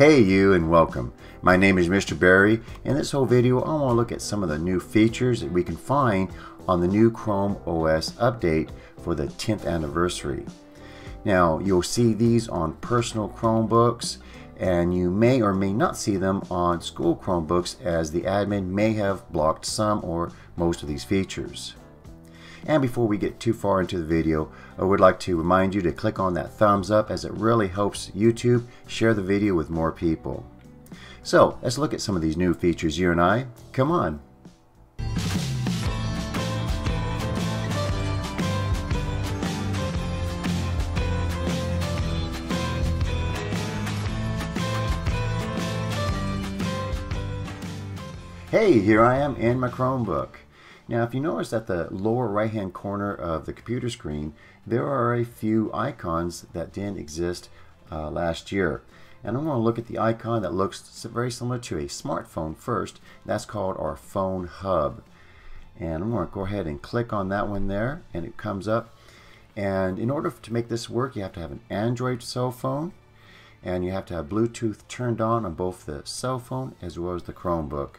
Hey you and welcome. My name is Mr. Berry. In this whole video I want to look at some of the new features that we can find on the new Chrome OS update for the 10th anniversary. Now you'll see these on personal Chromebooks and you may or may not see them on school Chromebooks as the admin may have blocked some or most of these features. And before we get too far into the video, I would like to remind you to click on that thumbs up as it really helps YouTube share the video with more people. So let's look at some of these new features you and I. Come on. Hey, here I am in my Chromebook. Now if you notice at the lower right hand corner of the computer screen there are a few icons that didn't exist uh, last year. And I'm going to look at the icon that looks very similar to a smartphone first. That's called our phone hub. And I'm going to go ahead and click on that one there and it comes up. And in order to make this work you have to have an Android cell phone and you have to have Bluetooth turned on on both the cell phone as well as the Chromebook.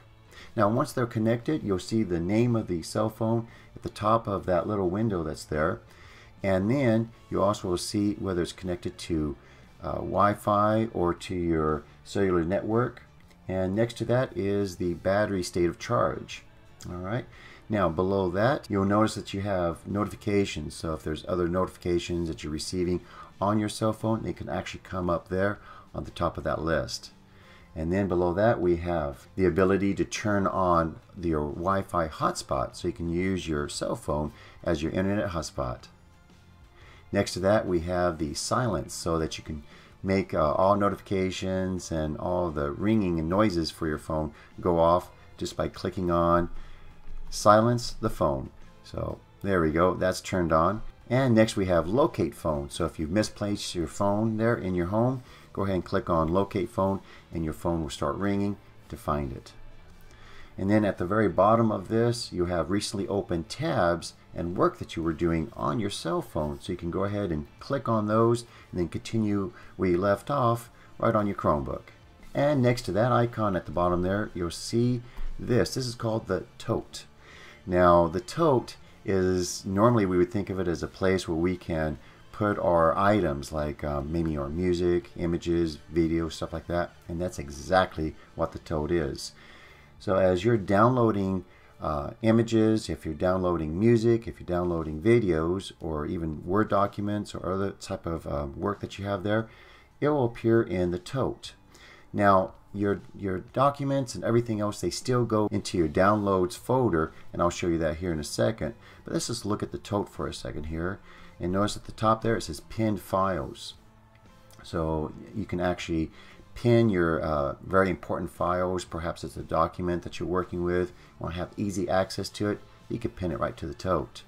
Now once they're connected, you'll see the name of the cell phone at the top of that little window that's there. And then you also will see whether it's connected to uh, Wi-Fi or to your cellular network. And next to that is the battery state of charge. All right. Now below that, you'll notice that you have notifications. So if there's other notifications that you're receiving on your cell phone, they can actually come up there on the top of that list. And then below that we have the ability to turn on your Wi-Fi hotspot so you can use your cell phone as your internet hotspot. Next to that we have the silence so that you can make uh, all notifications and all the ringing and noises for your phone go off just by clicking on silence the phone. So there we go, that's turned on. And next we have locate phone. So if you've misplaced your phone there in your home, go ahead and click on locate phone and your phone will start ringing to find it. And then at the very bottom of this, you have recently opened tabs and work that you were doing on your cell phone. So you can go ahead and click on those and then continue where you left off right on your Chromebook. And next to that icon at the bottom there, you'll see this. This is called the tote. Now the tote is normally we would think of it as a place where we can put our items like um, maybe our music, images, video, stuff like that. And that's exactly what the tote is. So as you're downloading uh, images, if you're downloading music, if you're downloading videos, or even Word documents or other type of uh, work that you have there, it will appear in the tote. Now, your, your documents and everything else, they still go into your downloads folder, and I'll show you that here in a second. But let's just look at the tote for a second here. And notice at the top there it says pinned files. So you can actually pin your uh, very important files. Perhaps it's a document that you're working with. You want to have easy access to it. You can pin it right to the tote.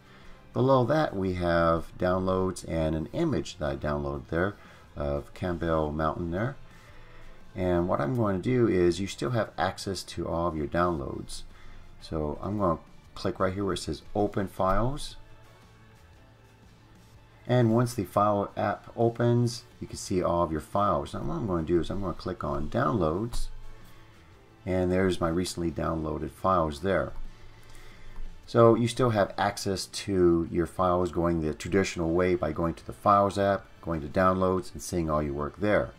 Below that we have downloads and an image that I downloaded there of Campbell Mountain there. And what I'm going to do is you still have access to all of your downloads. So I'm going to click right here where it says open files and once the file app opens, you can see all of your files. Now what I'm going to do is I'm going to click on downloads and there's my recently downloaded files there. So you still have access to your files going the traditional way by going to the Files app, going to Downloads, and seeing all your work there.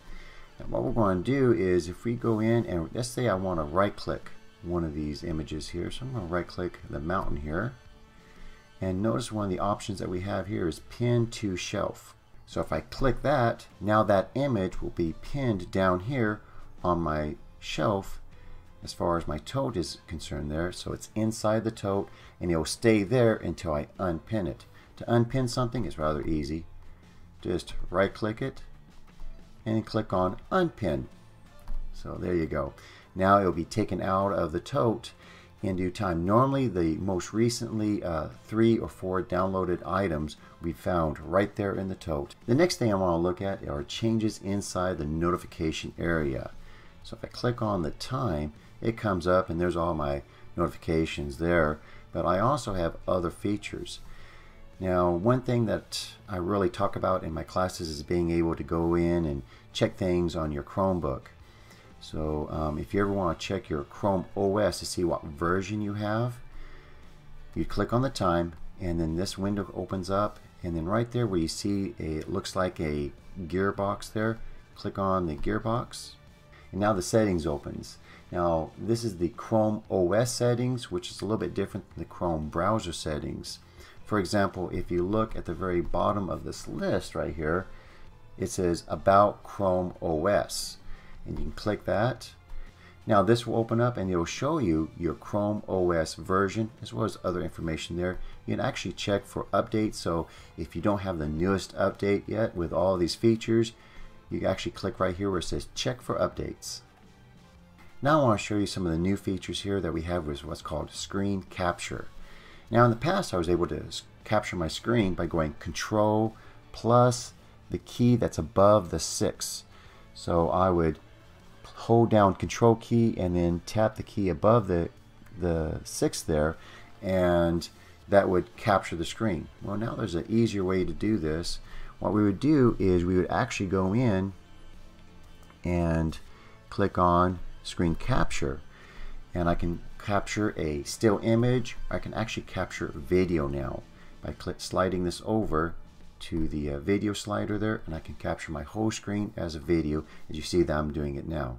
And what we're going to do is if we go in and let's say I want to right click one of these images here. So I'm going to right click the mountain here and notice one of the options that we have here is pin to shelf. So if I click that, now that image will be pinned down here on my shelf as far as my tote is concerned there. So it's inside the tote and it will stay there until I unpin it. To unpin something is rather easy. Just right click it and click on unpin. So there you go. Now it will be taken out of the tote in due time. Normally, the most recently uh, three or four downloaded items we found right there in the tote. The next thing I want to look at are changes inside the notification area. So if I click on the time, it comes up and there's all my notifications there. But I also have other features. Now, one thing that I really talk about in my classes is being able to go in and check things on your Chromebook. So um, if you ever want to check your Chrome OS to see what version you have, you click on the time and then this window opens up and then right there where you see a, it looks like a gearbox there, click on the gearbox and now the settings opens. Now this is the Chrome OS settings which is a little bit different than the Chrome browser settings. For example, if you look at the very bottom of this list right here, it says About Chrome OS. And you can click that. Now this will open up and it will show you your Chrome OS version as well as other information there. You can actually check for updates. So if you don't have the newest update yet with all these features, you can actually click right here where it says check for updates. Now I want to show you some of the new features here that we have with what's called screen capture. Now in the past I was able to capture my screen by going control plus the key that's above the 6. So I would hold down control key and then tap the key above the, the 6 there and that would capture the screen. Well now there's an easier way to do this. What we would do is we would actually go in and click on screen capture and I can capture a still image. I can actually capture video now by click sliding this over to the uh, video slider there and I can capture my whole screen as a video as you see that I'm doing it now.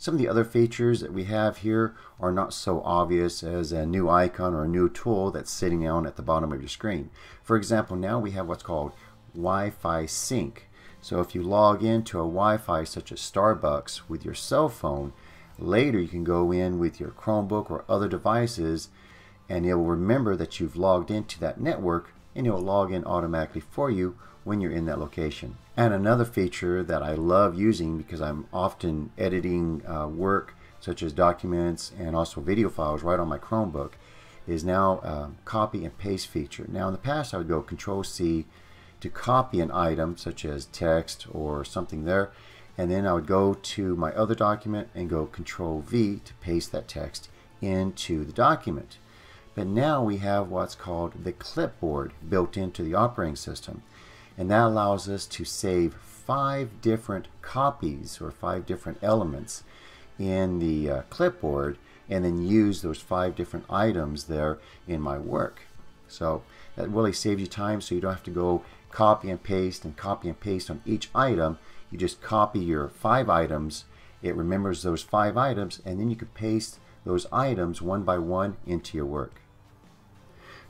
Some of the other features that we have here are not so obvious as a new icon or a new tool that's sitting down at the bottom of your screen. For example, now we have what's called Wi-Fi sync. So if you log into a Wi-Fi such as Starbucks with your cell phone, later you can go in with your Chromebook or other devices and it will remember that you've logged into that network and it will log in automatically for you when you're in that location. And another feature that I love using because I'm often editing uh, work such as documents and also video files right on my Chromebook is now a copy and paste feature. Now in the past I would go control C to copy an item such as text or something there and then I would go to my other document and go control V to paste that text into the document. But now we have what's called the clipboard built into the operating system. And that allows us to save five different copies or five different elements in the uh, clipboard and then use those five different items there in my work. So that really saves you time so you don't have to go copy and paste and copy and paste on each item. You just copy your five items, it remembers those five items, and then you can paste those items one by one into your work.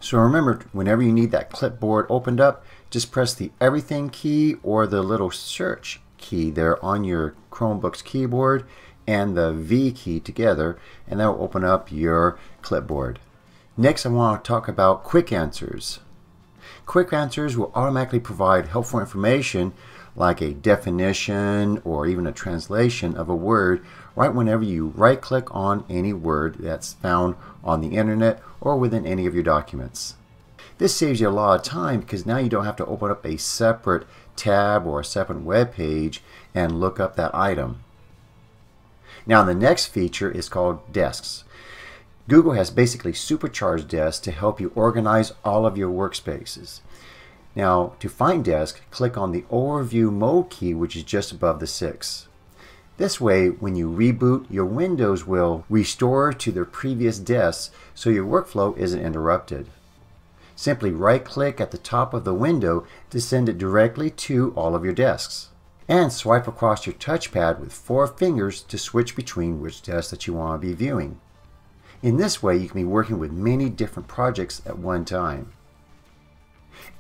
So remember, whenever you need that clipboard opened up, just press the everything key or the little search key there on your Chromebook's keyboard and the V key together, and that will open up your clipboard. Next, I want to talk about quick answers. Quick answers will automatically provide helpful information like a definition or even a translation of a word right whenever you right click on any word that's found on the internet or within any of your documents. This saves you a lot of time because now you don't have to open up a separate tab or a separate web page and look up that item. Now the next feature is called desks. Google has basically supercharged Desk to help you organize all of your workspaces. Now to find desk, click on the overview mode key which is just above the 6. This way, when you reboot, your windows will restore to their previous desks so your workflow isn't interrupted. Simply right-click at the top of the window to send it directly to all of your desks. And swipe across your touchpad with four fingers to switch between which desk that you want to be viewing. In this way, you can be working with many different projects at one time.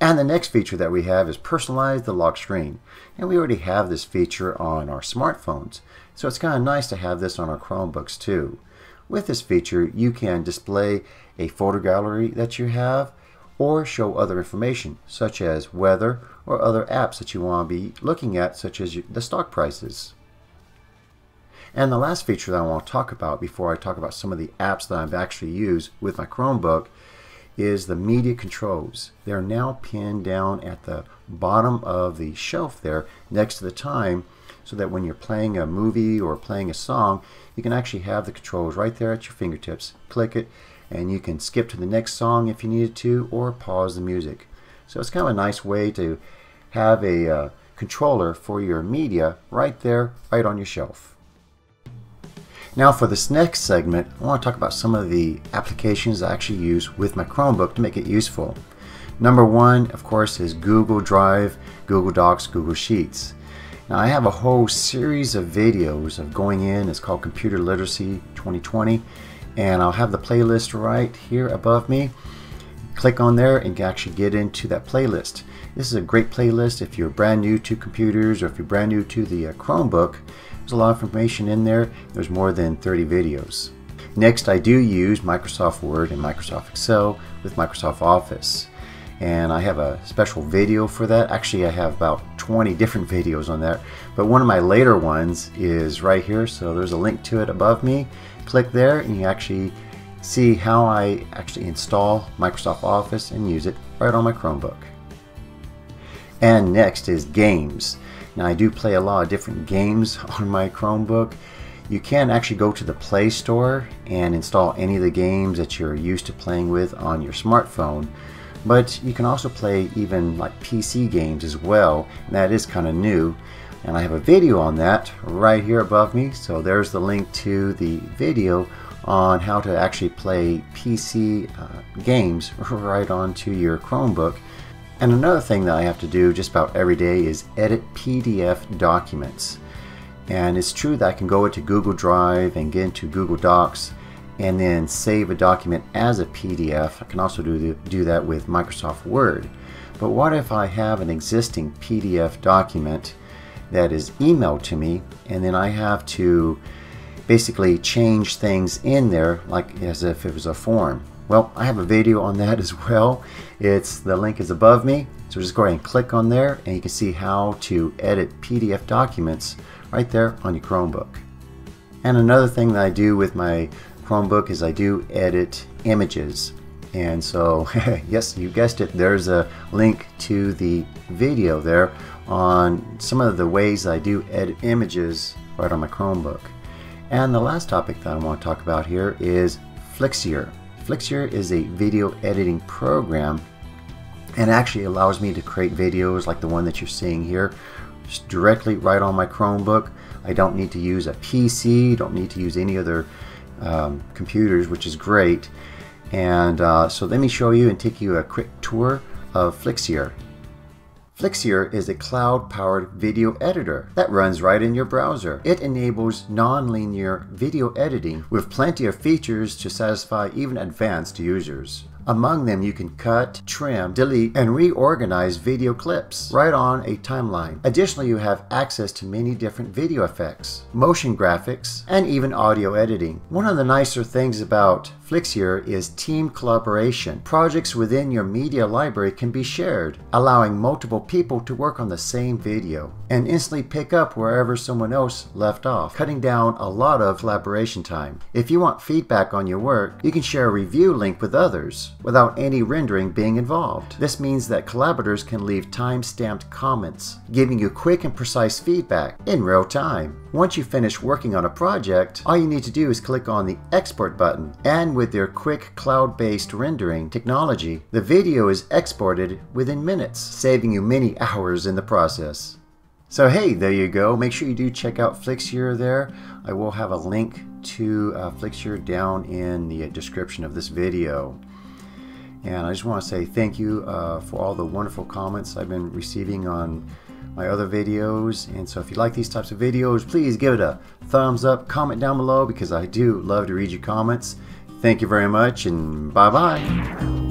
And the next feature that we have is personalize the lock screen. And we already have this feature on our smartphones. So it's kind of nice to have this on our Chromebooks too. With this feature, you can display a photo gallery that you have or show other information such as weather or other apps that you want to be looking at such as the stock prices. And the last feature that I want to talk about before I talk about some of the apps that I've actually used with my Chromebook is the media controls. They're now pinned down at the bottom of the shelf there next to the time so that when you're playing a movie or playing a song, you can actually have the controls right there at your fingertips. Click it and you can skip to the next song if you needed to or pause the music. So it's kind of a nice way to have a uh, controller for your media right there, right on your shelf. Now for this next segment, I want to talk about some of the applications I actually use with my Chromebook to make it useful. Number one, of course, is Google Drive, Google Docs, Google Sheets. Now I have a whole series of videos of going in, it's called Computer Literacy 2020, and I'll have the playlist right here above me. Click on there and actually get into that playlist. This is a great playlist if you're brand new to computers or if you're brand new to the uh, Chromebook. There's a lot of information in there. There's more than 30 videos. Next, I do use Microsoft Word and Microsoft Excel with Microsoft Office. And I have a special video for that. Actually, I have about 20 different videos on that. But one of my later ones is right here. So there's a link to it above me. Click there and you actually see how I actually install Microsoft Office and use it right on my Chromebook. And next is games. Now I do play a lot of different games on my Chromebook. You can actually go to the Play Store and install any of the games that you're used to playing with on your smartphone. But you can also play even like PC games as well, that is kind of new. And I have a video on that right here above me, so there's the link to the video on how to actually play PC uh, games right onto your Chromebook and another thing that I have to do just about every day is edit PDF documents. And it's true that I can go into Google Drive and get into Google Docs and then save a document as a PDF. I can also do, the, do that with Microsoft Word. But what if I have an existing PDF document that is emailed to me and then I have to basically change things in there like as if it was a form. Well, I have a video on that as well. It's The link is above me. So just go ahead and click on there and you can see how to edit PDF documents right there on your Chromebook. And another thing that I do with my Chromebook is I do edit images. And so, yes, you guessed it, there's a link to the video there on some of the ways I do edit images right on my Chromebook. And the last topic that I want to talk about here is Flixier. Flixier is a video editing program and actually allows me to create videos like the one that you're seeing here directly right on my Chromebook. I don't need to use a PC, don't need to use any other um, computers, which is great. And uh, so let me show you and take you a quick tour of Flixier. Flixier is a cloud-powered video editor that runs right in your browser. It enables non-linear video editing with plenty of features to satisfy even advanced users. Among them, you can cut, trim, delete, and reorganize video clips right on a timeline. Additionally, you have access to many different video effects, motion graphics, and even audio editing. One of the nicer things about Flixier is team collaboration. Projects within your media library can be shared, allowing multiple people to work on the same video and instantly pick up wherever someone else left off, cutting down a lot of collaboration time. If you want feedback on your work, you can share a review link with others without any rendering being involved. This means that collaborators can leave time-stamped comments, giving you quick and precise feedback in real time. Once you finish working on a project, all you need to do is click on the export button and with their quick cloud-based rendering technology, the video is exported within minutes, saving you many hours in the process. So hey, there you go. Make sure you do check out Flixier there. I will have a link to uh, Flixier down in the description of this video. And I just want to say thank you uh, for all the wonderful comments I've been receiving on my other videos. And so if you like these types of videos, please give it a thumbs up, comment down below because I do love to read your comments. Thank you very much and bye bye.